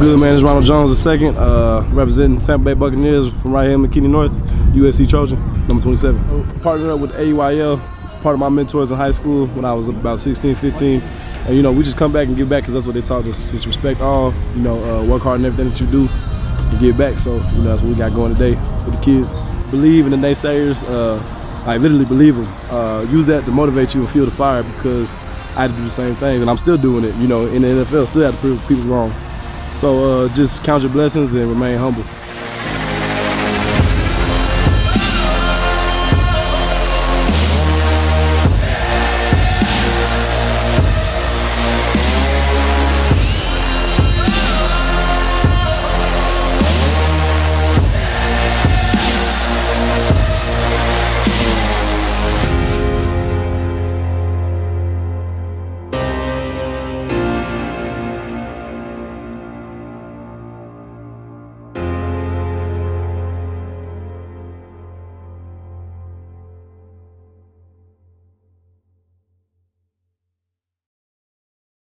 good, man? It's Ronald Jones II, uh, representing Tampa Bay Buccaneers from right here in McKinney North, USC Trojan, number 27. Partnered up with AEYL, part of my mentors in high school when I was about 16, 15. And, you know, we just come back and give back because that's what they taught us. Just respect all, you know, uh, work hard in everything that you do and give back. So, you know, that's what we got going today with the kids. Believe in the naysayers, uh, like literally believe them. Uh, use that to motivate you and fuel the fire because I had to do the same thing and I'm still doing it, you know, in the NFL, still have to prove people wrong. So uh, just count your blessings and remain humble.